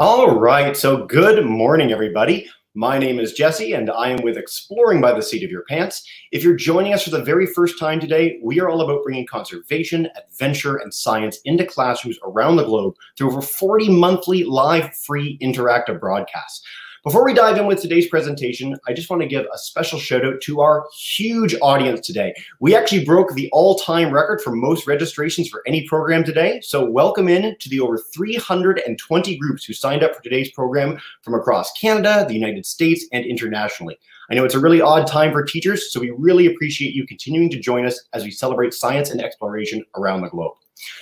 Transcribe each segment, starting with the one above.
All right, so good morning, everybody. My name is Jesse, and I am with Exploring by the Seat of Your Pants. If you're joining us for the very first time today, we are all about bringing conservation, adventure, and science into classrooms around the globe through over 40 monthly live, free, interactive broadcasts. Before we dive in with today's presentation, I just want to give a special shout out to our huge audience today. We actually broke the all-time record for most registrations for any program today. So welcome in to the over 320 groups who signed up for today's program from across Canada, the United States, and internationally. I know it's a really odd time for teachers, so we really appreciate you continuing to join us as we celebrate science and exploration around the globe.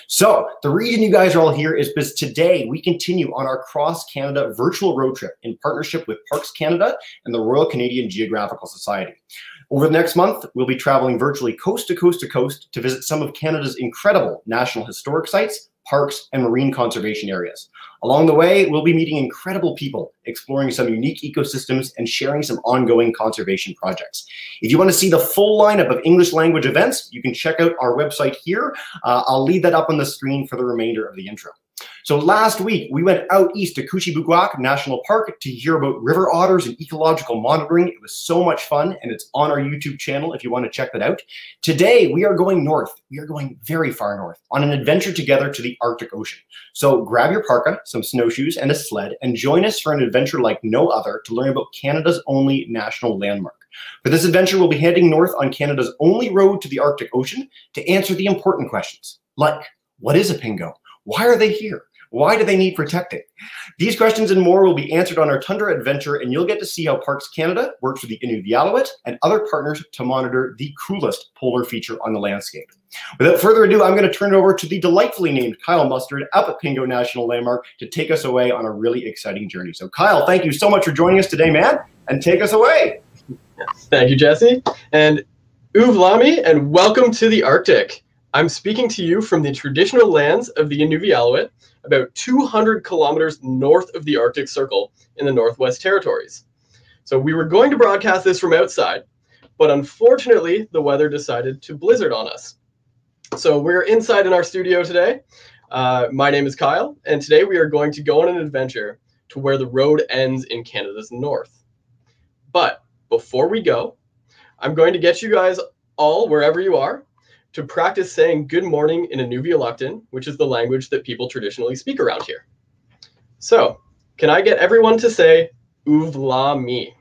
So the reason you guys are all here is because today we continue on our cross Canada virtual road trip in partnership with Parks Canada and the Royal Canadian Geographical Society. Over the next month, we'll be traveling virtually coast to coast to coast to visit some of Canada's incredible national historic sites, parks, and marine conservation areas. Along the way, we'll be meeting incredible people, exploring some unique ecosystems, and sharing some ongoing conservation projects. If you want to see the full lineup of English language events, you can check out our website here. Uh, I'll leave that up on the screen for the remainder of the intro. So last week, we went out east to Kouchibouguac National Park to hear about river otters and ecological monitoring. It was so much fun, and it's on our YouTube channel if you want to check that out. Today, we are going north. We are going very far north on an adventure together to the Arctic Ocean. So grab your parka, some snowshoes, and a sled, and join us for an adventure like no other to learn about Canada's only national landmark. For this adventure, we'll be heading north on Canada's only road to the Arctic Ocean to answer the important questions, like what is a pingo? Why are they here? Why do they need protecting? These questions and more will be answered on our Tundra adventure, and you'll get to see how Parks Canada works with the Inuvialuit and other partners to monitor the coolest polar feature on the landscape. Without further ado, I'm going to turn it over to the delightfully named Kyle Mustard up at Pingo National Landmark to take us away on a really exciting journey. So, Kyle, thank you so much for joining us today, man, and take us away. Thank you, Jesse. And Uvlami, and welcome to the Arctic. I'm speaking to you from the traditional lands of the Inuvialuit, about 200 kilometers north of the Arctic Circle in the Northwest Territories. So we were going to broadcast this from outside, but unfortunately, the weather decided to blizzard on us. So we're inside in our studio today. Uh, my name is Kyle, and today we are going to go on an adventure to where the road ends in Canada's north. But before we go, I'm going to get you guys all, wherever you are, to practice saying good morning in Inuvialuktun, which is the language that people traditionally speak around here. So, can I get everyone to say uvlami?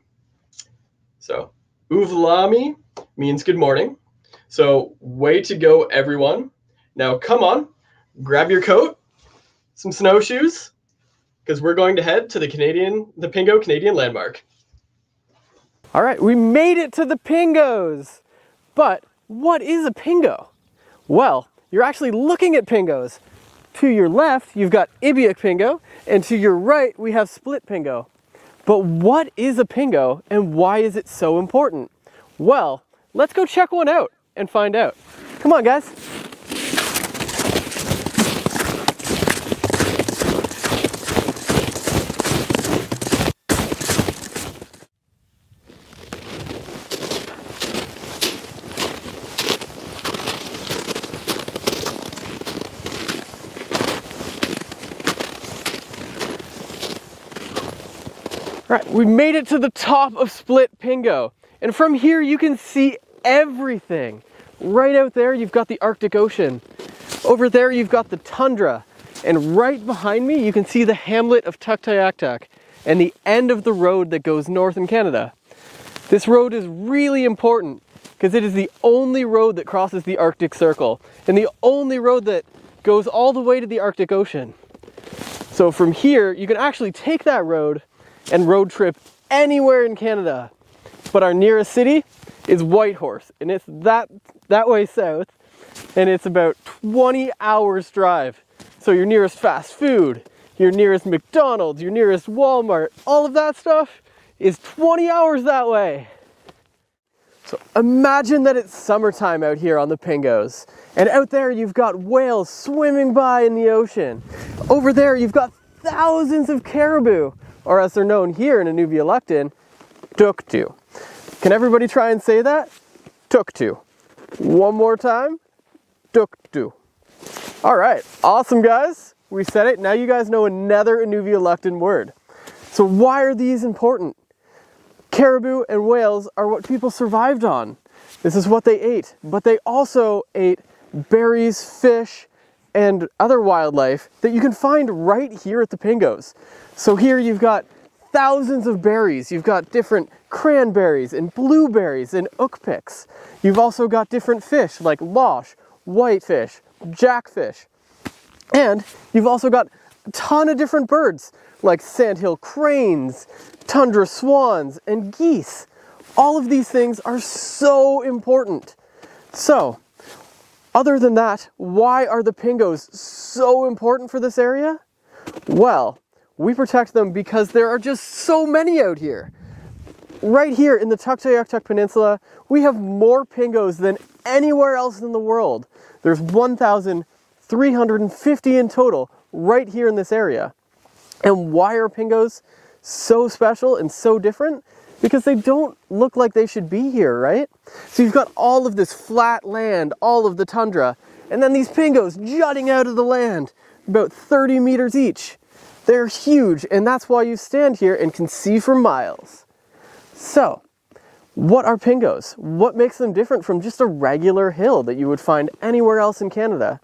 So, uvlami means good morning. So, way to go, everyone. Now, come on, grab your coat, some snowshoes, because we're going to head to the Canadian, the Pingo Canadian landmark. All right, we made it to the Pingos, but what is a pingo? Well, you're actually looking at pingos. To your left, you've got Ibyuk pingo, and to your right, we have split pingo. But what is a pingo and why is it so important? Well, let's go check one out and find out. Come on, guys. Right, we made it to the top of Split Pingo. And from here you can see everything. Right out there you've got the Arctic Ocean. Over there you've got the tundra. And right behind me you can see the hamlet of Tuktoyaktuk and the end of the road that goes north in Canada. This road is really important because it is the only road that crosses the Arctic Circle and the only road that goes all the way to the Arctic Ocean. So from here, you can actually take that road and road trip anywhere in Canada. But our nearest city is Whitehorse, and it's that, that way south, and it's about 20 hours drive. So your nearest fast food, your nearest McDonald's, your nearest Walmart, all of that stuff is 20 hours that way. So imagine that it's summertime out here on the Pingos. And out there you've got whales swimming by in the ocean. Over there you've got thousands of caribou or as they're known here in Inuvialuktun, tuktu. Can everybody try and say that? Tuktu. One more time, tuktu. All right, awesome guys. we said it. Now you guys know another Inuvialuktun word. So why are these important? Caribou and whales are what people survived on. This is what they ate. But they also ate berries, fish, and other wildlife that you can find right here at the Pingos. So here you've got thousands of berries. You've got different cranberries and blueberries and ukpiks. You've also got different fish like loche, whitefish, jackfish. And you've also got a ton of different birds like sandhill cranes, tundra swans, and geese. All of these things are so important. So, other than that, why are the pingos so important for this area? Well, we protect them because there are just so many out here. Right here in the Tuktoyaktuk Peninsula, we have more pingos than anywhere else in the world. There's 1,350 in total right here in this area. And why are pingos so special and so different? Because they don't look like they should be here, right? So you've got all of this flat land, all of the tundra, and then these pingos jutting out of the land, about 30 meters each. They're huge, and that's why you stand here and can see for miles. So, what are pingos? What makes them different from just a regular hill that you would find anywhere else in Canada?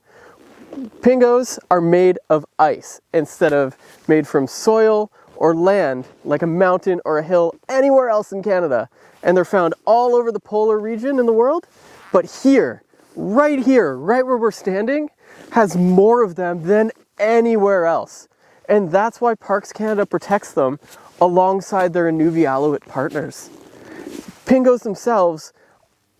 Pingos are made of ice instead of made from soil or land like a mountain or a hill anywhere else in Canada. And they're found all over the polar region in the world. But here, right here, right where we're standing, has more of them than anywhere else. And that's why Parks Canada protects them alongside their Inuvialuit partners. Pingos themselves,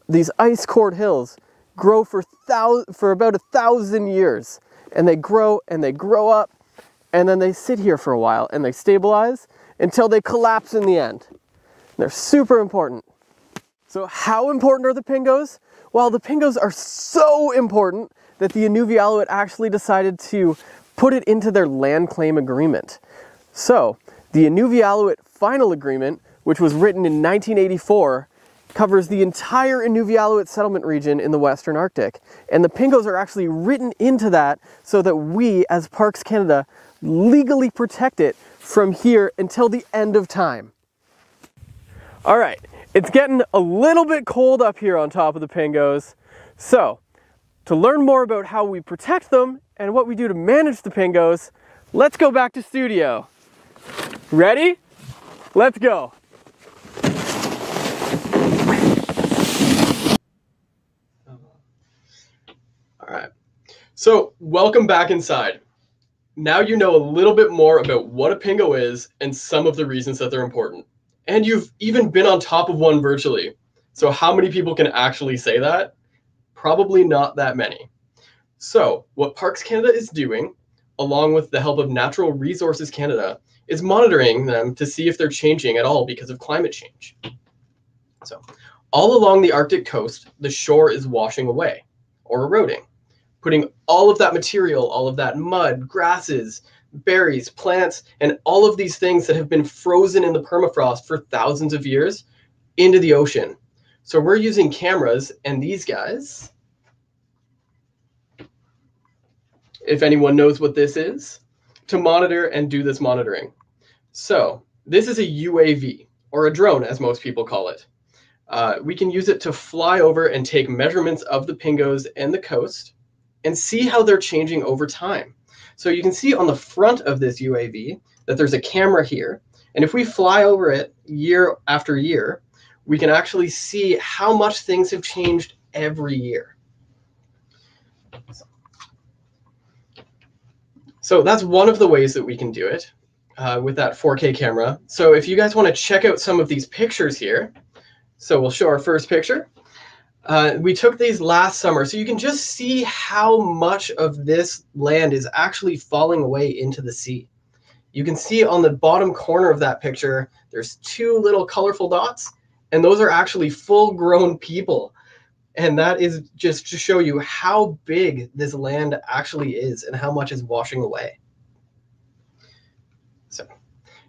these ice cored hills, grow for, thou- for about a thousand years. And they grow and they grow up and then they sit here for a while and they stabilize until they collapse in the end. They're super important. So how important are the pingos? Well, the pingos are so important that the Inuvialuit actually decided to put it into their land claim agreement. So, the Inuvialuit Final Agreement, which was written in 1984, covers the entire Inuvialuit settlement region in the Western Arctic. And the pingos are actually written into that so that we, as Parks Canada, legally protect it from here until the end of time. All right, it's getting a little bit cold up here on top of the pingos. So, to learn more about how we protect them and what we do to manage the pingos, let's go back to studio. Ready? Let's go. All right. So, welcome back inside. Now you know a little bit more about what a pingo is and some of the reasons that they're important. And you've even been on top of one virtually. So, how many people can actually say that? Probably not that many. So, what Parks Canada is doing, along with the help of Natural Resources Canada, is monitoring them to see if they're changing at all because of climate change. So, all along the Arctic coast, the shore is washing away or eroding, putting all of that material, all of that mud, grasses, berries, plants, and all of these things that have been frozen in the permafrost for thousands of years into the ocean. So, we're using cameras and these guys if anyone knows what this is, to monitor and do this monitoring. So this is a UAV, or a drone as most people call it. Uh, we can use it to fly over and take measurements of the pingos and the coast and see how they're changing over time. So you can see on the front of this UAV that there's a camera here. And if we fly over it year after year, we can actually see how much things have changed every year. So that's one of the ways that we can do it uh, with that 4K camera. So if you guys want to check out some of these pictures here, so we'll show our first picture. Uh, we took these last summer, so you can just see how much of this land is actually falling away into the sea. You can see on the bottom corner of that picture, there's two little colorful dots, and those are actually full-grown people and that is just to show you how big this land actually is and how much is washing away. So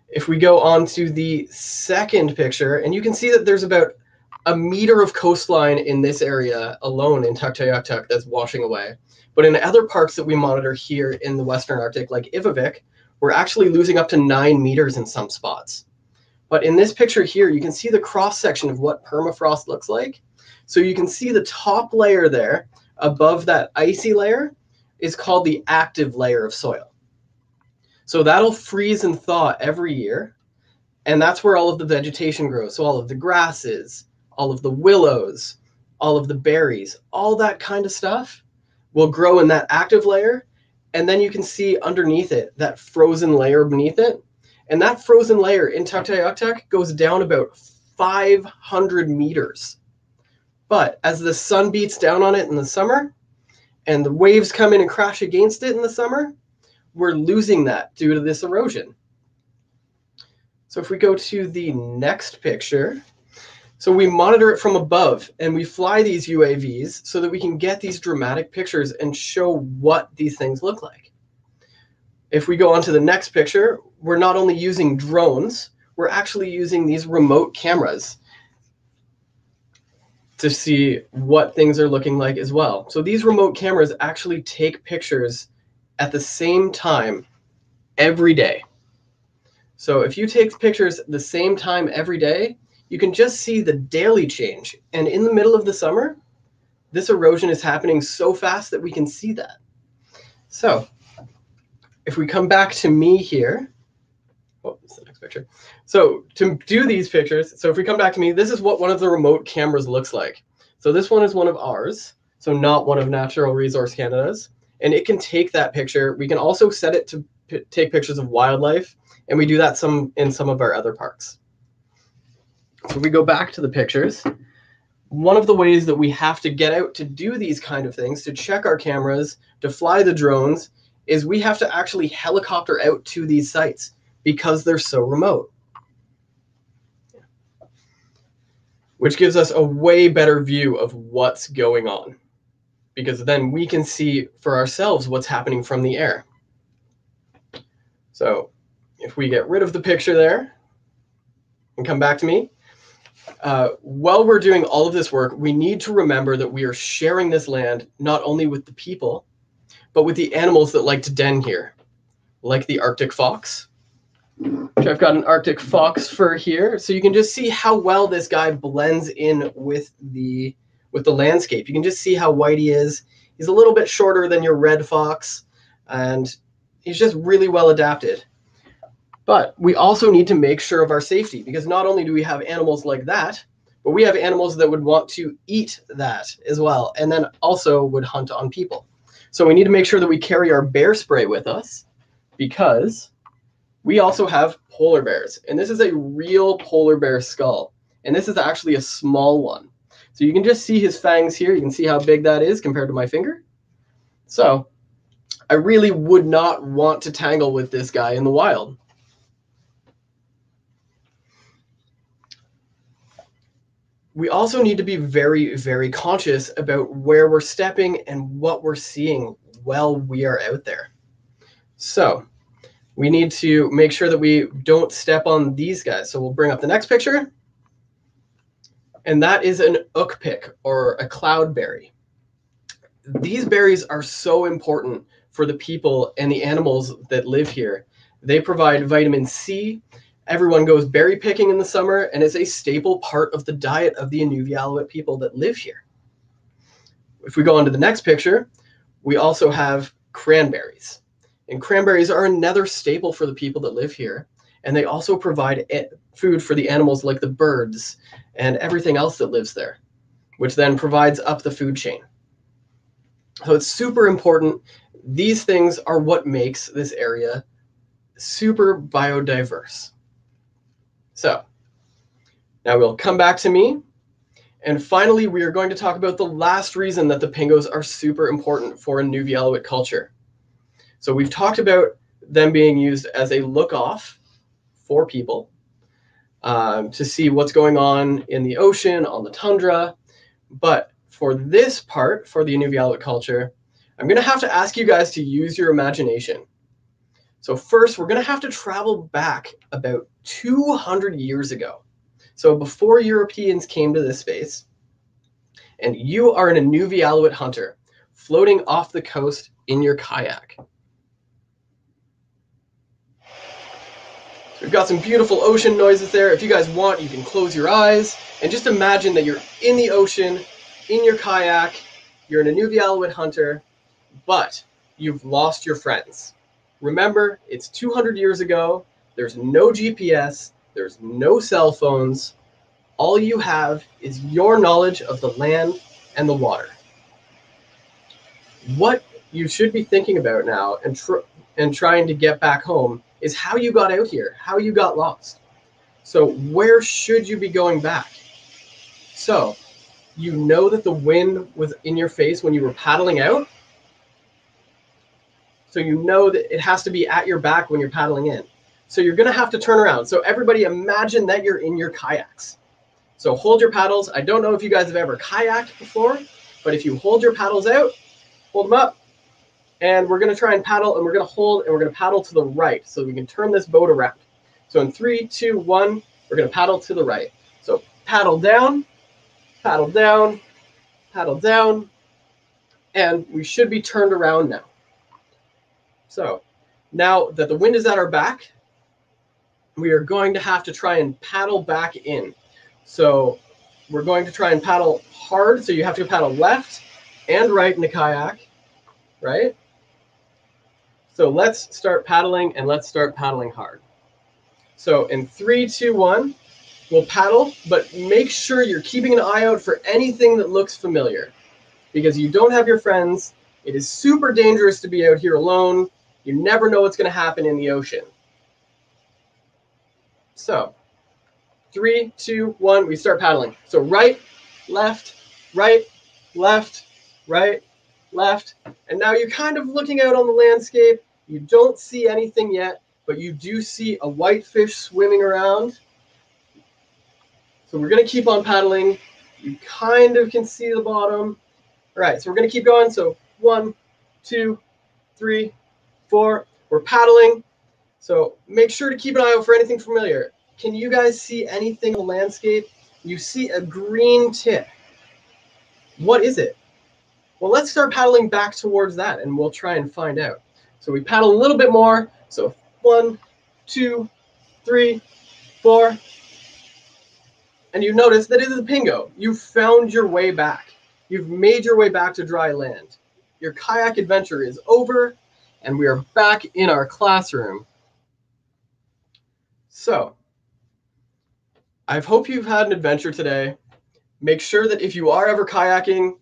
if we go on to the second picture, and you can see that there's about a meter of coastline in this area alone in Tuktoyaktuk that's washing away. But in other parks that we monitor here in the Western Arctic, like Ivavik, we're actually losing up to nine meters in some spots. But in this picture here, you can see the cross section of what permafrost looks like. So you can see the top layer there above that icy layer is called the active layer of soil. So that'll freeze and thaw every year. And that's where all of the vegetation grows. So all of the grasses, all of the willows, all of the berries, all that kind of stuff will grow in that active layer. And then you can see underneath it, that frozen layer beneath it. And that frozen layer in Tuktoyaktuk goes down about 500 meters. But as the sun beats down on it in the summer and the waves come in and crash against it in the summer, we're losing that due to this erosion. So if we go to the next picture, so we monitor it from above and we fly these UAVs so that we can get these dramatic pictures and show what these things look like. If we go on to the next picture, we're not only using drones, we're actually using these remote cameras to see what things are looking like as well. So these remote cameras actually take pictures at the same time every day. So if you take pictures the same time every day, you can just see the daily change. And in the middle of the summer, this erosion is happening so fast that we can see that. So if we come back to me here, oh, the next picture. So to do these pictures, so if we come back to me, this is what one of the remote cameras looks like. So this one is one of ours, so not one of Natural Resource Canada's and it can take that picture. We can also set it to take pictures of wildlife, and we do that some in some of our other parks. So we go back to the pictures. One of the ways that we have to get out to do these kind of things, to check our cameras, to fly the drones, is we have to actually helicopter out to these sites because they're so remote. Which gives us a way better view of what's going on because then we can see for ourselves what's happening from the air. So if we get rid of the picture there and come back to me, uh, while we're doing all of this work, we need to remember that we are sharing this land not only with the people, but with the animals that like to den here, like the Arctic fox. Which I've got an Arctic fox fur here, so you can just see how well this guy blends in with the with the landscape. You can just see how white he is. He's a little bit shorter than your red fox, and he's just really well adapted. But we also need to make sure of our safety because not only do we have animals like that, but we have animals that would want to eat that as well, and then also would hunt on people. So we need to make sure that we carry our bear spray with us because we also have polar bears. And this is a real polar bear skull. And this is actually a small one. So you can just see his fangs here. You can see how big that is compared to my finger. So I really would not want to tangle with this guy in the wild. We also need to be very, very conscious about where we're stepping and what we're seeing while we are out there. So we need to make sure that we don't step on these guys. So we'll bring up the next picture and that is an ukpik or a cloudberry. These berries are so important for the people and the animals that live here. They provide vitamin C. Everyone goes berry picking in the summer and is a staple part of the diet of the Inuvialuit people that live here. If we go on to the next picture, we also have cranberries. And cranberries are another staple for the people that live here and they also provide food for the animals like the birds and everything else that lives there, which then provides up the food chain. So it's super important. These things are what makes this area super biodiverse. So now we'll come back to me. And finally, we are going to talk about the last reason that the pingos are super important for Inuvialuit culture. So we've talked about them being used as a look off for people um, to see what's going on in the ocean, on the tundra. But for this part, for the Inuvialuit culture, I'm going to have to ask you guys to use your imagination. So first, we're going to have to travel back about 200 years ago. So before Europeans came to this space, and you are an Inuvialuit hunter floating off the coast in your kayak. We've got some beautiful ocean noises there. If you guys want, you can close your eyes and just imagine that you're in the ocean, in your kayak, you're an Inuvialuit hunter, but you've lost your friends. Remember, it's 200 years ago. There's no GPS, there's no cell phones. All you have is your knowledge of the land and the water. What you should be thinking about now and, tr- and trying to get back home is how you got out here, how you got lost. So, where should you be going back? So, you know that the wind was in your face when you were paddling out. So, you know that it has to be at your back when you're paddling in. So, you're going to have to turn around. So, everybody imagine that you're in your kayaks. So, hold your paddles. I don't know if you guys have ever kayaked before, but if you hold your paddles out, hold them up, and we're going to try and paddle and we're going to hold and we're going to paddle to the right so we can turn this boat around. So in three, two, one, we're going to paddle to the right. So paddle down, paddle down, paddle down, and we should be turned around now. So now that the wind is at our back, we are going to have to try and paddle back in. So we're going to try and paddle hard. So you have to paddle left and right in the kayak, right? So let's start paddling and let's start paddling hard. So in three, two, one, we'll paddle, but make sure you're keeping an eye out for anything that looks familiar because you don't have your friends. It is super dangerous to be out here alone. You never know what's going to happen in the ocean. So three, two, one, we start paddling. So right, left, right, left, right, left. And now you're kind of looking out on the landscape. You don't see anything yet, but you do see a whitefish swimming around. So we're going to keep on paddling. You kind of can see the bottom. All right, so we're going to keep going. So one, two, three, four. We're paddling. So make sure to keep an eye out for anything familiar. Can you guys see anything in the landscape? You see a green tip. What is it? Well, let's start paddling back towards that and we'll try and find out. So we paddle a little bit more. So one, two, three, four. And you notice that it is a pingo. You've found your way back. You've made your way back to dry land. Your kayak adventure is over and we are back in our classroom. So, I hope you've had an adventure today. Make sure that if you are ever kayaking,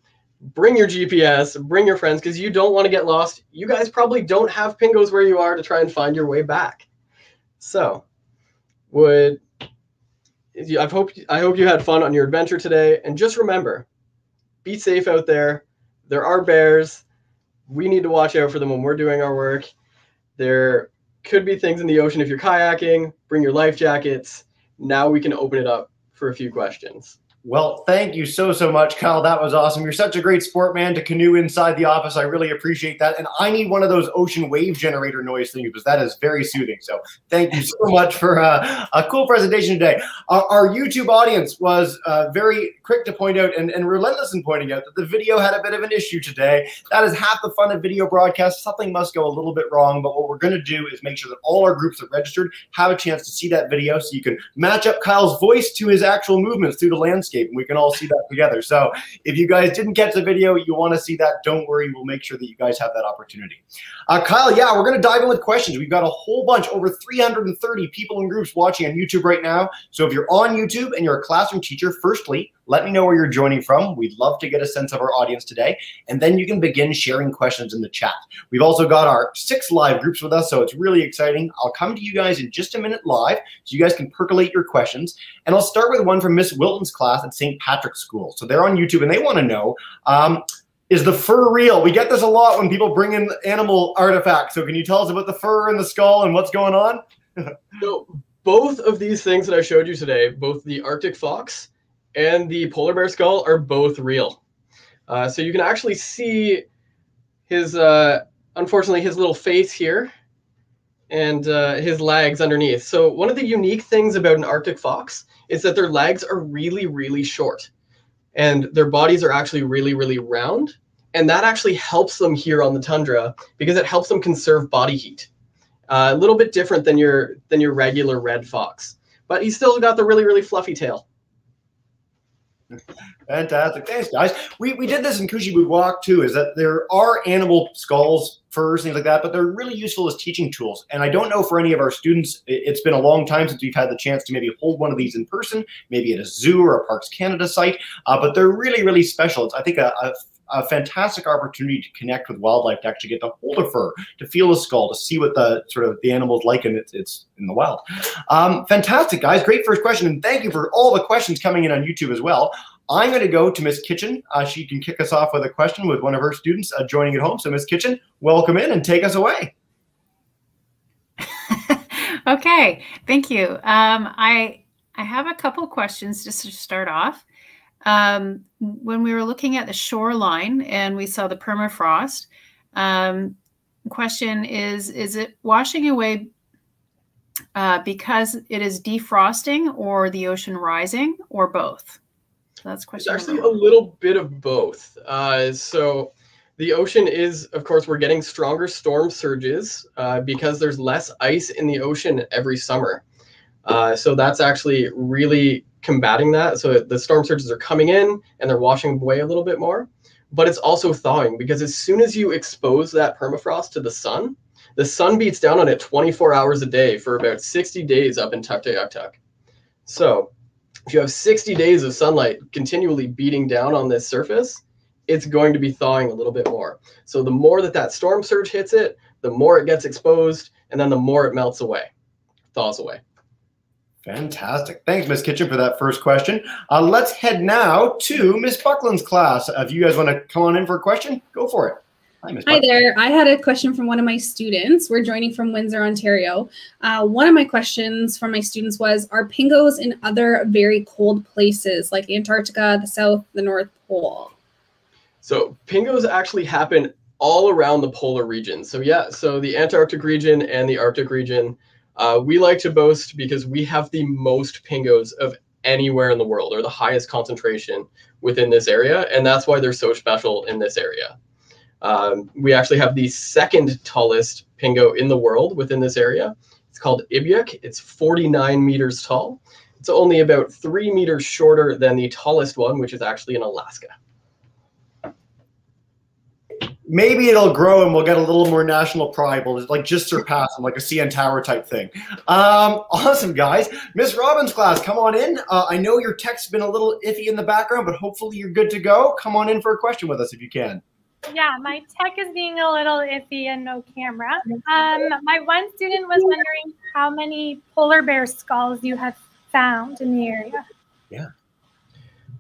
bring your GPS, bring your friends, because you don't want to get lost. You guys probably don't have pingos where you are to try and find your way back. So, would I hope I hope you had fun on your adventure today, and just remember, be safe out there. There are bears. We need to watch out for them when we're doing our work. There could be things in the ocean if you're kayaking. Bring your life jackets. Now we can open it up for a few questions. Well, thank you so, so much, Kyle. That was awesome. You're such a great sport, man, to canoe inside the office. I really appreciate that. And I need one of those ocean wave generator noise things because that is very soothing. So thank you so much for uh, a cool presentation today. Our, our YouTube audience was uh, very quick to point out and, and relentless in pointing out that the video had a bit of an issue today. That is half the fun of video broadcasts. Something must go a little bit wrong. But what we're going to do is make sure that all our groups that registered have a chance to see that video so you can match up Kyle's voice to his actual movements through the landscape landscape, and we can all see that together. So if you guys didn't catch the video, you want to see that, don't worry. We'll make sure that you guys have that opportunity. Uh, Kyle, yeah, we're going to dive in with questions. We've got a whole bunch, over 330 people in groups watching on YouTube right now. So if you're on YouTube and you're a classroom teacher, firstly, let me know where you're joining from. We'd love to get a sense of our audience today. And then you can begin sharing questions in the chat. We've also got our six live groups with us, so it's really exciting. I'll come to you guys in just a minute live so you guys can percolate your questions. And I'll start with one from Miss Wilton's class at St. Patrick's School. So they're on YouTube and they want to know um, is the fur real? We get this a lot when people bring in animal artifacts. So can you tell us about the fur and the skull and what's going on? so both of these things that I showed you today, both the Arctic fox and the polar bear skull are both real. Uh, so you can actually see his, uh, unfortunately, his little face here and uh, his legs underneath. So one of the unique things about an Arctic fox is that their legs are really, really short and their bodies are actually really, really round. and that actually helps them here on the tundra because it helps them conserve body heat. Uh, a little bit different than your than your regular red fox, but he's still got the really really fluffy tail. Fantastic. Thanks, guys. We, we did this in Boot Walk too, is that there are animal skulls, furs, things like that, but they're really useful as teaching tools. And I don't know for any of our students, it's been a long time since we've had the chance to maybe hold one of these in person, maybe at a zoo or a Parks Canada site, uh, but they're really, really special. It's, I think, a, a a fantastic opportunity to connect with wildlife, to actually get to hold a fur, to feel a skull, to see what the sort of the animal's like and it's, it's in the wild. Um, fantastic, guys. Great first question. And thank you for all the questions coming in on YouTube as well. I'm going to go to Miss Kitchen. Uh, she can kick us off with a question with one of her students uh, joining at home. So, Miss Kitchen, welcome in and take us away. okay, thank you. Um, I I have a couple questions just to start off. Um, when we were looking at the shoreline and we saw the permafrost, um, question is, is it washing away uh, because it is defrosting or the ocean rising or both? So that's question. It's actually a little bit of both. Uh, so the ocean is, of course, we're getting stronger storm surges uh, because there's less ice in the ocean every summer. Uh, so that's actually really combating that. So the storm surges are coming in and they're washing away a little bit more, but it's also thawing because as soon as you expose that permafrost to the sun, the sun beats down on it 24 hours a day for about 60 days up in Tuktoyaktuk. So if you have 60 days of sunlight continually beating down on this surface, it's going to be thawing a little bit more. So the more that that storm surge hits it, the more it gets exposed, and then the more it melts away, thaws away. Fantastic. Thanks, Miss Kitchen, for that first question. Uh, let's head now to Miss Buckland's class. Uh, if you guys want to come on in for a question, go for it. Hi, Hi there. I had a question from one of my students. We're joining from Windsor, Ontario. Uh, one of my questions from my students was Are pingos in other very cold places like Antarctica, the South, the North Pole? So, pingos actually happen all around the polar region. So, yeah, so the Antarctic region and the Arctic region uh, we like to boast because we have the most pingos of anywhere in the world, or the highest concentration within this area, and that's why they're so special in this area. Um, we actually have the second tallest pingo in the world within this area. It's called Ibyuk. It's 49 meters tall. It's only about three meters shorter than the tallest one, which is actually in Alaska maybe it'll grow and we'll get a little more national pride. We'll like just surpass them, like a CN Tower type thing. Um, awesome, guys. Miss Robbins class, come on in. Uh, I know your text's been a little iffy in the background, but hopefully you're good to go. Come on in for a question with us if you can. Yeah, my tech is being a little iffy and no camera. Um, my one student was wondering how many polar bear skulls you have found in the area. Yeah.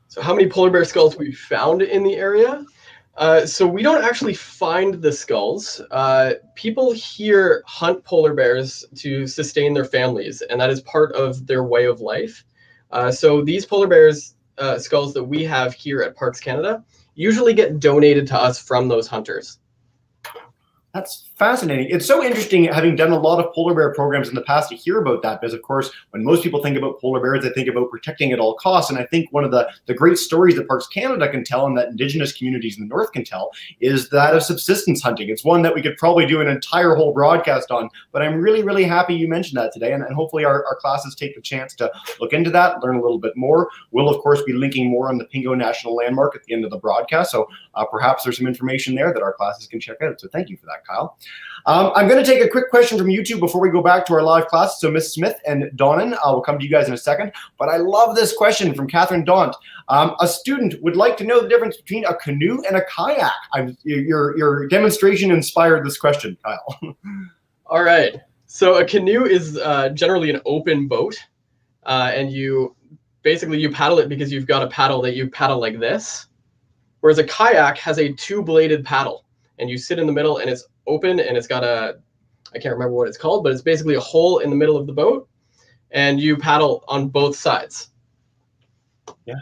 So how many polar bear skulls we found in the area? Uh, so we don't actually find the skulls. Uh, people here hunt polar bears to sustain their families, and that is part of their way of life. Uh, so these polar bears uh, skulls that we have here at Parks Canada usually get donated to us from those hunters. That's fascinating. It's so interesting having done a lot of polar bear programs in the past to hear about that because, of course, when most people think about polar bears, they think about protecting at all costs. And I think one of the, the great stories that Parks Canada can tell and that Indigenous communities in the North can tell is that of subsistence hunting. It's one that we could probably do an entire whole broadcast on. But I'm really, really happy you mentioned that today. And, and hopefully our, our classes take the chance to look into that, learn a little bit more. We'll, of course, be linking more on the Pingo National Landmark at the end of the broadcast. So uh, perhaps there's some information there that our classes can check out. So thank you for that, Kyle. Um, I'm going to take a quick question from YouTube before we go back to our live class. So Miss Smith and Donnan, I will come to you guys in a second. But I love this question from Catherine Daunt. Um, a student would like to know the difference between a canoe and a kayak. I'm, your, your demonstration inspired this question, Kyle. All right. So a canoe is uh, generally an open boat, uh, and you basically you paddle it because you've got a paddle that you paddle like this, whereas a kayak has a two-bladed paddle, and you sit in the middle, and it's open and it's got a I can't remember what it's called, but it's basically a hole in the middle of the boat, and you paddle on both sides. Yeah.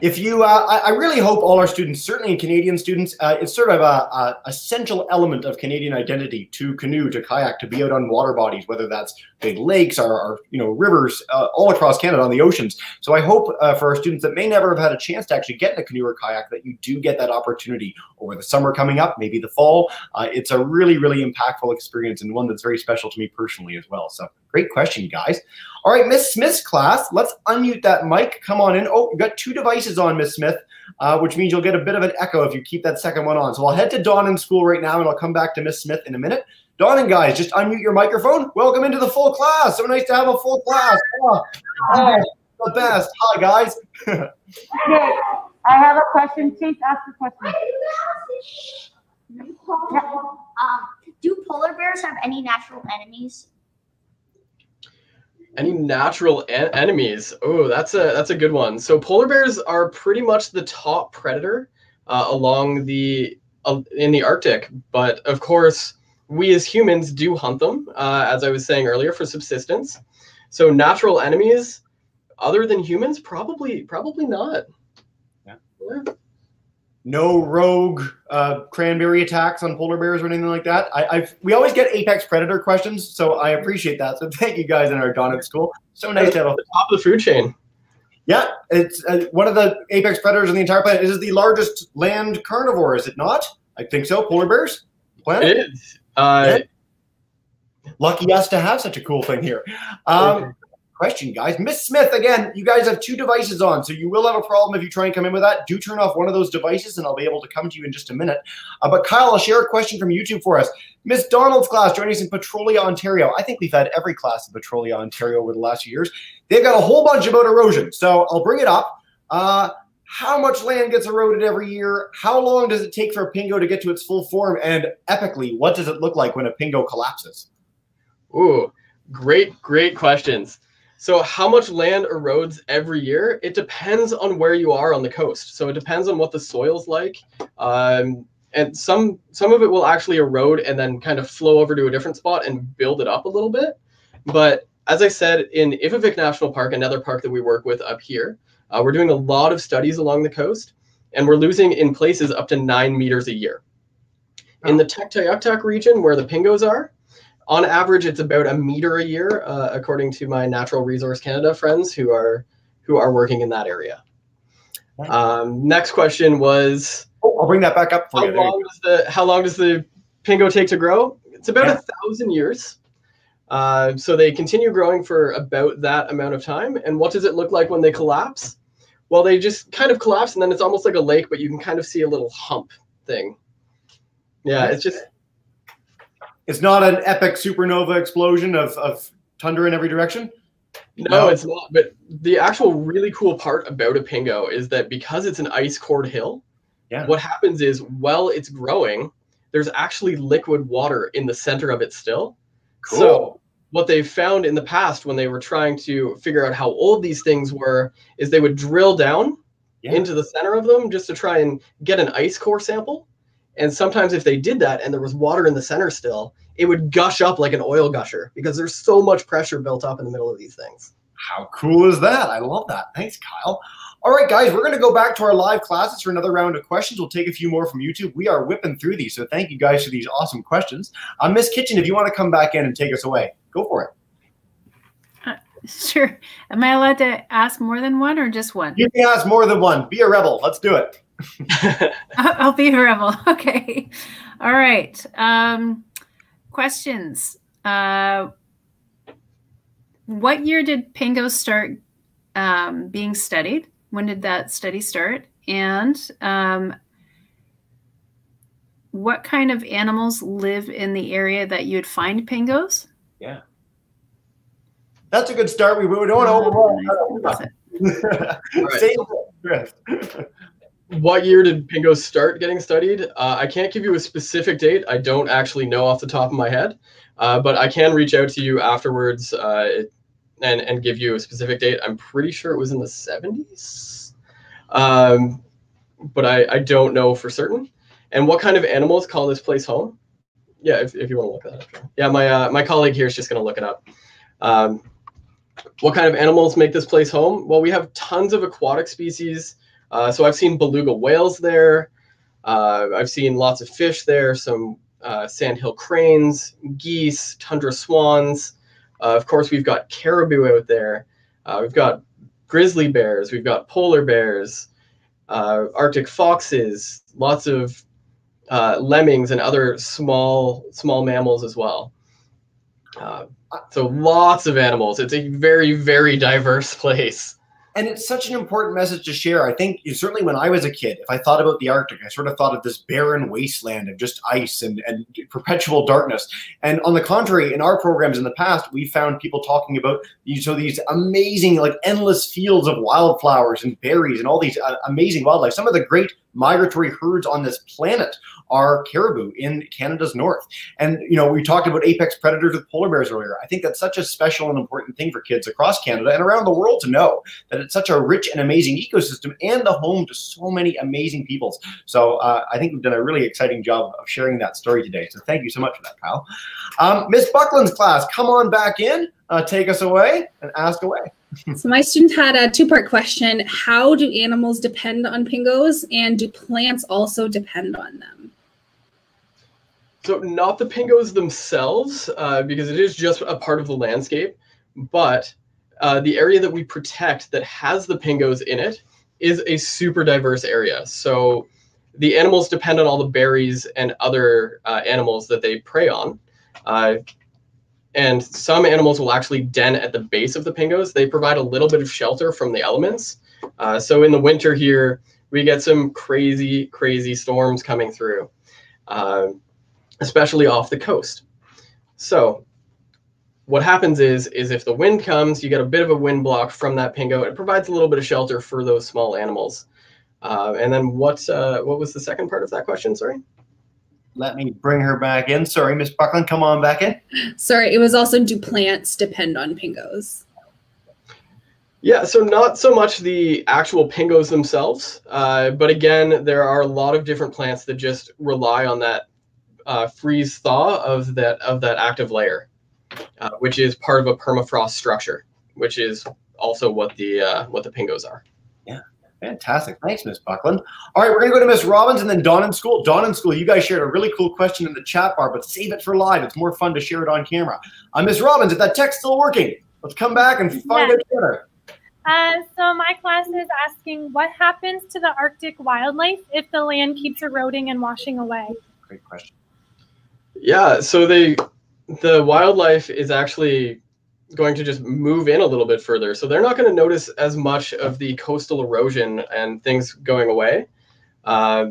If you, uh, I, I really hope all our students, certainly Canadian students, uh, it's sort of a, a, essential element of Canadian identity to canoe, to kayak, to be out on water bodies, whether that's big lakes or, or you know rivers uh, all across Canada on the oceans. So I hope uh, for our students that may never have had a chance to actually get in a canoe or kayak that you do get that opportunity over the summer coming up, maybe the fall. Uh, it's a really, really impactful experience and one that's very special to me personally as well. So great question, guys. All right, Miss Smith's class, let's unmute that mic. Come on in. Oh, you've got two devices on, Miss Smith, uh, which means you'll get a bit of an echo if you keep that second one on. So I'll head to Dawn in school right now and I'll come back to Miss Smith in a minute. Dawn and guys, just unmute your microphone. Welcome into the full class. So nice to have a full class. Oh, oh the best. Hi, guys. okay, I have a question. Chase, ask the question. Um, do polar bears have any natural enemies? Any natural en enemies? Oh, that's a that's a good one. So polar bears are pretty much the top predator uh, along the uh, in the Arctic, but of course we as humans do hunt them, uh, as I was saying earlier, for subsistence. So natural enemies, other than humans, probably probably not. Yeah. yeah no rogue uh, cranberry attacks on polar bears or anything like that. I, I've we always get apex predator questions, so I appreciate that. So thank you guys in our Donut school. So nice to have the top of the food chain. Yeah, it's uh, one of the apex predators on the entire planet. It is the largest land carnivore, is it not? I think so. Polar bears. Planet. It is. Uh, yeah. Lucky us to have such a cool thing here. Um, question, guys. Miss Smith, again, you guys have two devices on, so you will have a problem if you try and come in with that. Do turn off one of those devices, and I'll be able to come to you in just a minute. Uh, but Kyle, I'll share a question from YouTube for us. Miss Donald's class joining us in Petrolia, Ontario. I think we've had every class in Petrolia, Ontario over the last few years. They've got a whole bunch about erosion, so I'll bring it up. Uh, how much land gets eroded every year? How long does it take for a pingo to get to its full form? And epically, what does it look like when a pingo collapses? Ooh, great, great questions. So how much land erodes every year? It depends on where you are on the coast. So it depends on what the soil's like. Um, and some some of it will actually erode and then kind of flow over to a different spot and build it up a little bit. But as I said, in Ivavik National Park, another park that we work with up here, uh, we're doing a lot of studies along the coast, and we're losing in places up to nine meters a year. In the Tuktoyaktuk region, where the pingos are, on average, it's about a meter a year, uh, according to my Natural Resource Canada friends who are who are working in that area. Um, next question was. Oh, I'll bring that back up for how you. Long does the, how long does the pingo take to grow? It's about yeah. a thousand years. Uh, so they continue growing for about that amount of time. And what does it look like when they collapse? Well, they just kind of collapse, and then it's almost like a lake, but you can kind of see a little hump thing. Yeah, it's just it's not an epic supernova explosion of, of tundra in every direction. No, it's not. But the actual really cool part about a pingo is that because it's an ice cored hill, yeah. what happens is while it's growing, there's actually liquid water in the center of it still. Cool. So what they found in the past when they were trying to figure out how old these things were is they would drill down yeah. into the center of them just to try and get an ice core sample. And sometimes if they did that and there was water in the center still, it would gush up like an oil gusher because there's so much pressure built up in the middle of these things. How cool is that? I love that. Thanks, Kyle. All right, guys, we're going to go back to our live classes for another round of questions. We'll take a few more from YouTube. We are whipping through these, so thank you guys for these awesome questions. Uh, Miss Kitchen, if you want to come back in and take us away, go for it. Uh, sure. Am I allowed to ask more than one or just one? You can ask more than one. Be a rebel. Let's do it. I'll be a rebel. Okay. All right. Um, questions. Uh, what year did Pingo start um, being studied? When did that study start? And um, what kind of animals live in the area that you'd find Pingos? Yeah. That's a good start. We, we don't want to overall what year did Pingo start getting studied? Uh, I can't give you a specific date. I don't actually know off the top of my head, uh, but I can reach out to you afterwards uh, and and give you a specific date. I'm pretty sure it was in the 70s, um, but I I don't know for certain. And what kind of animals call this place home? Yeah, if, if you want to look that up. Yeah, my uh, my colleague here is just going to look it up. Um, what kind of animals make this place home? Well, we have tons of aquatic species Uh, so I've seen beluga whales there. Uh, I've seen lots of fish there, some uh, sandhill cranes, geese, tundra swans. Uh, of course, we've got caribou out there. Uh, we've got grizzly bears. We've got polar bears, uh, Arctic foxes, lots of lemmings and other small small mammals as well. So lots of animals. It's a very very diverse place and it's such an important message to share. I think certainly when I was a kid, if I thought about the Arctic, I sort of thought of this barren wasteland of just ice and, and perpetual darkness. And on the contrary, in our programs in the past, we found people talking about these, so these amazing, like endless fields of wildflowers and berries and all these uh, amazing wildlife. Some of the great migratory herds on this planet are caribou in Canada's north. And, you know, we talked about apex predators with polar bears earlier. I think that's such a special and important thing for kids across Canada and around the world to know that it's such a rich and amazing ecosystem and the home to so many amazing peoples. So uh, I think we've done a really exciting job of sharing that story today. So thank you so much for that, Kyle. Um, Miss Buckland's class, come on back in, uh, take us away and ask away. so my student had a two-part question. How do animals depend on pingos and do plants also depend on them? So not the pingos themselves, uh, because it is just a part of the landscape, but uh, the area that we protect that has the pingos in it is a super diverse area. So the animals depend on all the berries and other uh, animals that they prey on. And some animals will actually den at the base of the pingos. They provide a little bit of shelter from the elements. Uh, so in the winter here, we get some crazy, crazy storms coming through. Uh, especially off the coast. So what happens is, is if the wind comes, you get a bit of a wind block from that pingo. It provides a little bit of shelter for those small animals. Uh, and then what, uh, what was the second part of that question? Sorry. Let me bring her back in. Sorry, Miss Buckland, come on back in. Sorry, it was also do plants depend on pingos? Yeah, so not so much the actual pingos themselves, uh, but again, there are a lot of different plants that just rely on that uh, freeze thaw of that of that active layer, uh, which is part of a permafrost structure, which is also what the uh, what the pingos are. Yeah, fantastic. Thanks, Miss Buckland. All right, we're gonna go to Miss Robbins and then Dawn in school. Dawn in school, you guys shared a really cool question in the chat bar, but save it for live. It's more fun to share it on camera. Uh, Miss Robbins, is that text still working? Let's come back and find yeah. out together. Uh, so my class is asking what happens to the Arctic wildlife if the land keeps eroding and washing away? Great question. Yeah, so they the wildlife is actually going to just move in a little bit further. So they're not going to notice as much of the coastal erosion and things going away. Uh,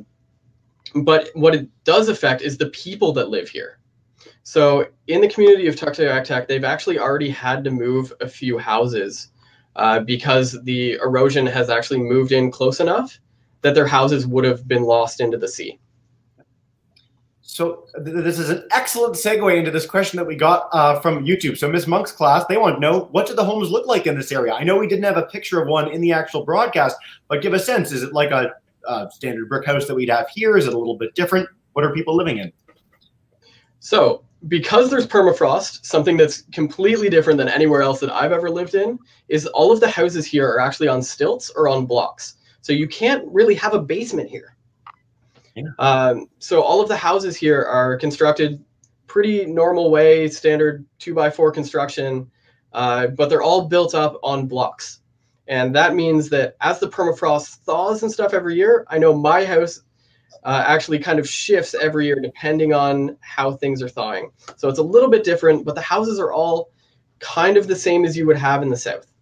but what it does affect is the people that live here. So in the community of Tuktoyaktuk, they've actually already had to move a few houses uh, because the erosion has actually moved in close enough that their houses would have been lost into the sea. So th this is an excellent segue into this question that we got uh, from YouTube. So Miss Monk's class, they want to know what do the homes look like in this area? I know we didn't have a picture of one in the actual broadcast, but give a sense. Is it like a, a standard brick house that we'd have here? Is it a little bit different? What are people living in? So because there's permafrost, something that's completely different than anywhere else that I've ever lived in, is all of the houses here are actually on stilts or on blocks. So you can't really have a basement here. Yeah. Um, so all of the houses here are constructed pretty normal way, standard two by four construction, uh, but they're all built up on blocks. And that means that as the permafrost thaws and stuff every year, I know my house uh, actually kind of shifts every year depending on how things are thawing. So it's a little bit different, but the houses are all kind of the same as you would have in the south.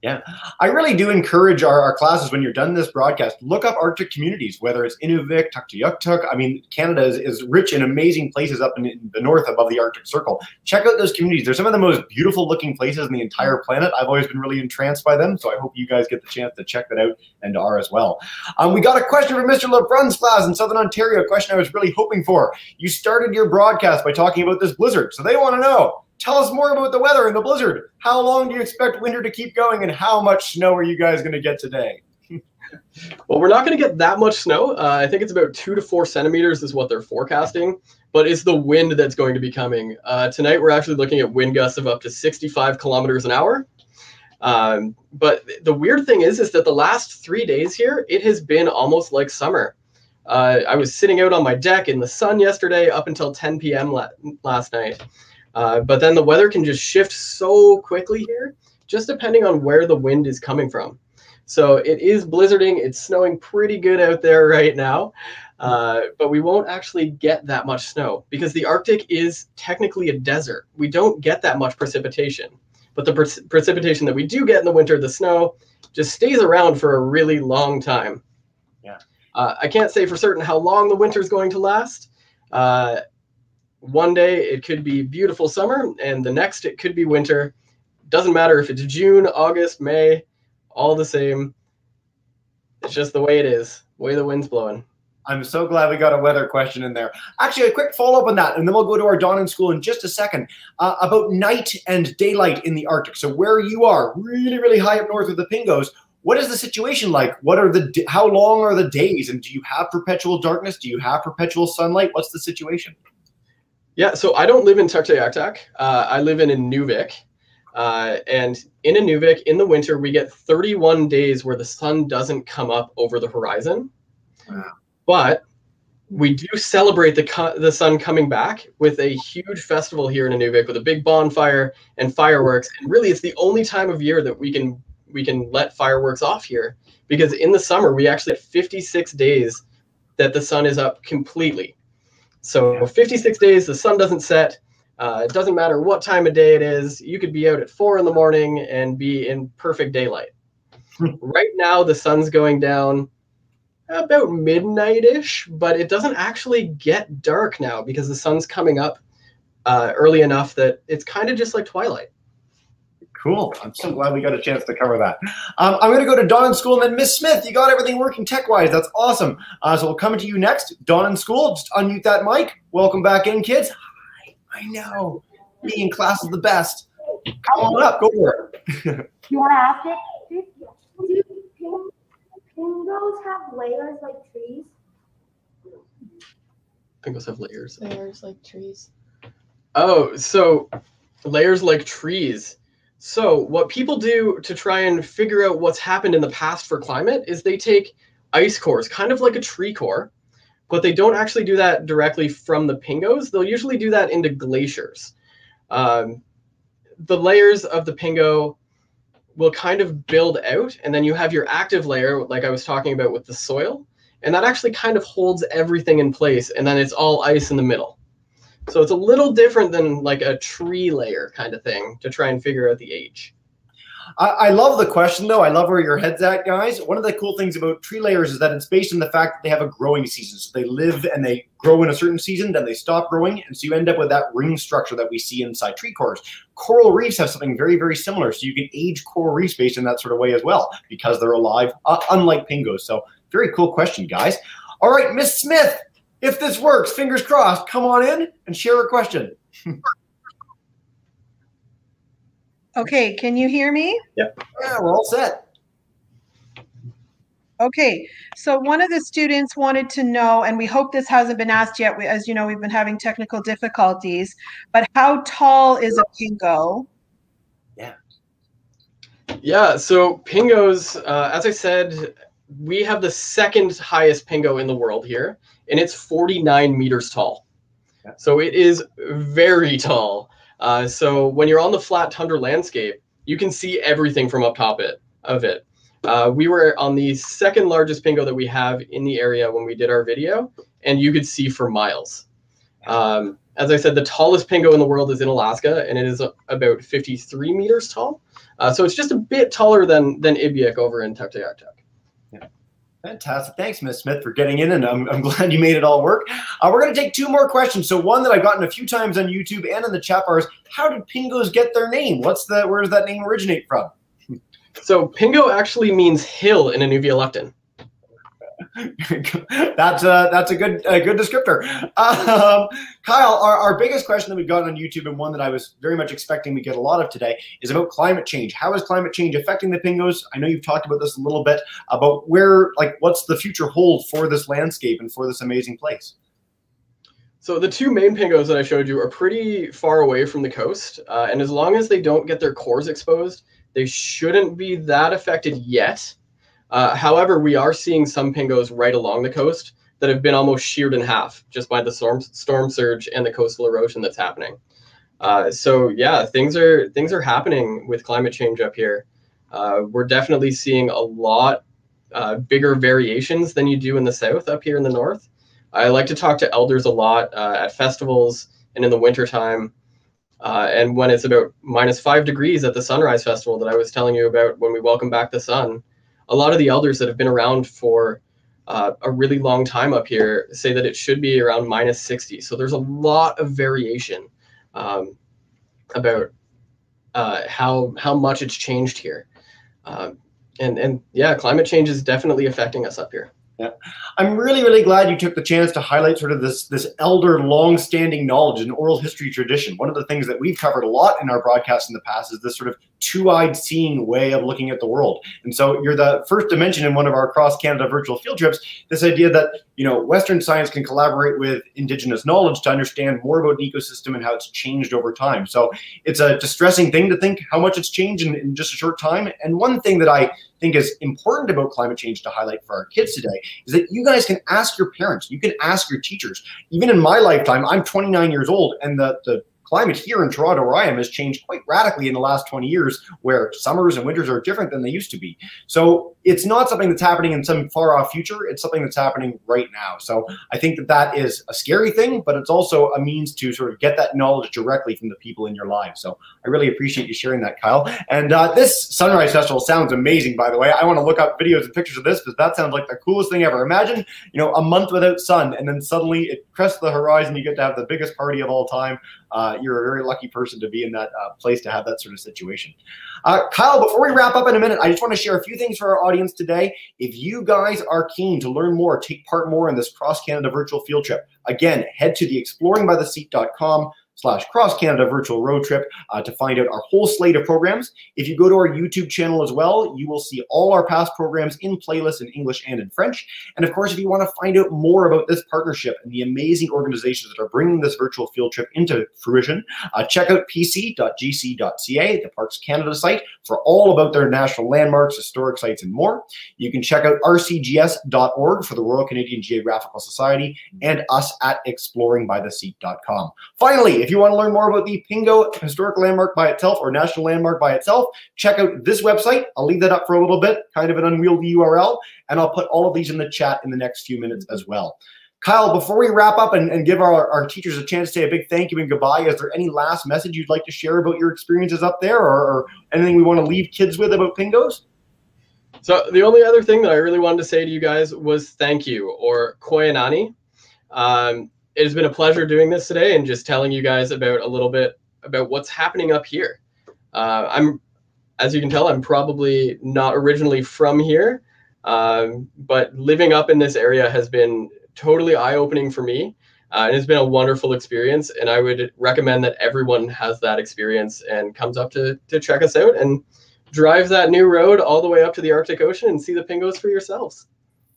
Yeah, I really do encourage our, our classes when you're done this broadcast, look up Arctic communities, whether it's Inuvik, Tuktoyaktuk. I mean, Canada is, is rich in amazing places up in, in the north above the Arctic Circle. Check out those communities. They're some of the most beautiful looking places in the entire planet. I've always been really entranced by them, so I hope you guys get the chance to check that out and are as well. Um, we got a question from Mr. LeBrun's class in Southern Ontario, a question I was really hoping for. You started your broadcast by talking about this blizzard, so they want to know Tell us more about the weather and the blizzard. How long do you expect winter to keep going, and how much snow are you guys going to get today? well, we're not going to get that much snow. Uh, I think it's about two to four centimeters is what they're forecasting, but it's the wind that's going to be coming. Uh, tonight, we're actually looking at wind gusts of up to 65 kilometers an hour. Um, but the weird thing is, is that the last three days here, it has been almost like summer. Uh, I was sitting out on my deck in the sun yesterday up until 10 p.m. La- last night. Uh, but then the weather can just shift so quickly here, just depending on where the wind is coming from. So it is blizzarding. It's snowing pretty good out there right now. Uh, but we won't actually get that much snow because the Arctic is technically a desert. We don't get that much precipitation. But the pre- precipitation that we do get in the winter, the snow, just stays around for a really long time. Yeah. Uh, I can't say for certain how long the winter is going to last. Uh, one day it could be beautiful summer, and the next it could be winter. Doesn't matter if it's June, August, May, all the same. It's just the way it is, the way the wind's blowing. I'm so glad we got a weather question in there. Actually, a quick follow up on that, and then we'll go to our dawn in school in just a second uh, about night and daylight in the Arctic. So where you are, really, really high up north of the Pingos, what is the situation like? What are the how long are the days, and do you have perpetual darkness? Do you have perpetual sunlight? What's the situation? Yeah, so I don't live in Tuktoyaktuk. Uh, I live in Inuvik. Uh, and in Inuvik, in the winter, we get 31 days where the sun doesn't come up over the horizon. Wow. But we do celebrate the the sun coming back with a huge festival here in Inuvik with a big bonfire and fireworks. And really, it's the only time of year that we can we can let fireworks off here because in the summer we actually have 56 days that the sun is up completely. So 56 days the sun doesn't set. Uh, it doesn't matter what time of day it is. You could be out at four in the morning and be in perfect daylight. right now the sun's going down about midnight-ish, but it doesn't actually get dark now because the sun's coming up uh, early enough that it's kind of just like twilight. Cool. I'm so glad we got a chance to cover that. Um, I'm going to go to Dawn in School and then Miss Smith. You got everything working tech-wise. That's awesome. Uh, so we'll come to you next. Dawn in School, just unmute that mic. Welcome back in, kids. Hi. I know. Being in class is the best. Come on up. Go for it. You want to ask it? Do, do ping, pingos have layers like trees? Pingos have layers. Layers like trees. Oh, so layers like trees. So what people do to try and figure out what's happened in the past for climate is they take ice cores, kind of like a tree core, but they don't actually do that directly from the pingos. They'll usually do that into glaciers. Um, the layers of the pingo will kind of build out, and then you have your active layer, like I was talking about with the soil, and that actually kind of holds everything in place, and then it's all ice in the middle. So it's a little different than like a tree layer kind of thing to try and figure out the age. I, love the question, though. I love where your head's at, guys. One of the cool things about tree layers is that it's based on the fact that they have a growing season. So they live and they grow in a certain season, then they stop growing. And so you end up with that ring structure that we see inside tree cores. Coral reefs have something very, very similar. So you can age coral reefs based in that sort of way as well because they're alive, uh, unlike pingos. So very cool question, guys. All right, Miss Smith, if this works, fingers crossed, come on in and share a question. Okay, can you hear me? Yeah, we're all set. Okay, so one of the students wanted to know, and we hope this hasn't been asked yet, we- as you know, we've been having technical difficulties, but how tall is a pingo? Yeah. Yeah, so pingos, uh, as I said, we have the second highest pingo in the world here, and it's 49 meters tall. So it is very tall. Uh, so when you're on the flat tundra landscape, you can see everything from up top it, of it. Uh, we were on the second largest pingo that we have in the area when we did our video, and you could see for miles. Um, as I said, the tallest pingo in the world is in Alaska, and it is about 53 meters tall. Uh, so it's just a bit taller than than Ibyuk over in Tuktoyaktuk. Fantastic. Thanks, Miss Smith, for getting in, and I'm, I'm glad you made it all work. Uh, we're going to take two more questions. So one that I've gotten a few times on YouTube and in the chat bars, how did pingos get their name? What's the where does that name originate from? So Pingo actually means hill in Inuvialuktun. that's a that's a good a good descriptor. Um, Kyle, our, our biggest question that we've gotten on YouTube and one that I was very much expecting we get a lot of today is about climate change. How is climate change affecting the pingos? I know you've talked about this a little bit about where like what's the future hold for this landscape and for this amazing place. So the two main pingos that I showed you are pretty far away from the coast, uh, and as long as they don't get their cores exposed, they shouldn't be that affected yet. Uh, however, we are seeing some pingos right along the coast that have been almost sheared in half just by the storm storm surge and the coastal erosion that's happening. Uh, so yeah, things are things are happening with climate change up here. Uh, we're definitely seeing a lot uh, bigger variations than you do in the south up here in the north. I like to talk to elders a lot uh, at festivals and in the wintertime. Uh, and when it's about minus five degrees at the Sunrise Festival that I was telling you about when we welcome back the sun, a lot of the elders that have been around for uh, a really long time up here say that it should be around minus 60. So there's a lot of variation um, about uh, how how much it's changed here. Um, and and yeah, climate change is definitely affecting us up here. Yeah. I'm really, really glad you took the chance to highlight sort of this, this elder, long-standing knowledge and oral history tradition. One of the things that we've covered a lot in our broadcast in the past is this sort of two-eyed seeing way of looking at the world. And so you're the first to mention in one of our cross Canada virtual field trips this idea that you know Western science can collaborate with Indigenous knowledge to understand more about the ecosystem and how it's changed over time. So it's a distressing thing to think how much it's changed in, in just a short time. And one thing that I think is important about climate change to highlight for our kids today is that you guys can ask your parents, you can ask your teachers. Even in my lifetime, I'm 29 years old, and the the climate here in Toronto, where I am, has changed quite radically in the last 20 years, where summers and winters are different than they used to be. So it's not something that's happening in some far off future. It's something that's happening right now. So I think that that is a scary thing, but it's also a means to sort of get that knowledge directly from the people in your lives. So I really appreciate you sharing that, Kyle. And uh, this Sunrise Festival sounds amazing, by the way. I want to look up videos and pictures of this because that sounds like the coolest thing ever. Imagine, you know, a month without sun, and then suddenly it crests the horizon. You get to have the biggest party of all time uh, you're a very lucky person to be in that uh, place to have that sort of situation. Uh, Kyle, before we wrap up in a minute, I just want to share a few things for our audience today. If you guys are keen to learn more, take part more in this cross Canada virtual field trip, again, head to the exploringbytheseat.com slash cross Canada virtual road trip uh, to find out our whole slate of programs. If you go to our YouTube channel as well, you will see all our past programs in playlists in English and in French. And of course, if you want to find out more about this partnership and the amazing organizations that are bringing this virtual field trip into fruition, uh, check out pc.gc.ca, the Parks Canada site, for all about their national landmarks, historic sites, and more. You can check out rcgs.org for the Royal Canadian Geographical Society and us at exploringbytheseat.com. Finally, if you want to learn more about the Pingo Historic Landmark by itself or National Landmark by itself, check out this website. I'll leave that up for a little bit, kind of an unwieldy URL, and I'll put all of these in the chat in the next few minutes as well. Kyle, before we wrap up and, and give our, our teachers a chance to say a big thank you and goodbye, is there any last message you'd like to share about your experiences up there or, or anything we want to leave kids with about Pingos? So the only other thing that I really wanted to say to you guys was thank you or koyanani. Um, it has been a pleasure doing this today and just telling you guys about a little bit about what's happening up here. Uh, I'm, as you can tell, I'm probably not originally from here, um, but living up in this area has been totally eye-opening for me. Uh, and it's been a wonderful experience, and I would recommend that everyone has that experience and comes up to to check us out and drive that new road all the way up to the Arctic Ocean and see the pingos for yourselves.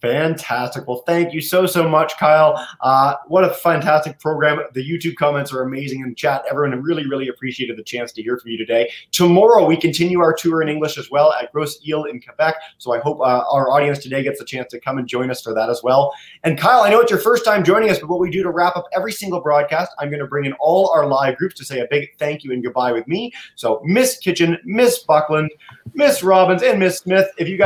Fantastic. Well, thank you so, so much, Kyle. Uh, what a fantastic program. The YouTube comments are amazing in chat. Everyone really, really appreciated the chance to hear from you today. Tomorrow, we continue our tour in English as well at Grosse Ile in Quebec. So I hope uh, our audience today gets a chance to come and join us for that as well. And Kyle, I know it's your first time joining us, but what we do to wrap up every single broadcast, I'm going to bring in all our live groups to say a big thank you and goodbye with me. So Miss Kitchen, Miss Buckland, Miss Robbins, and Miss Smith, if you guys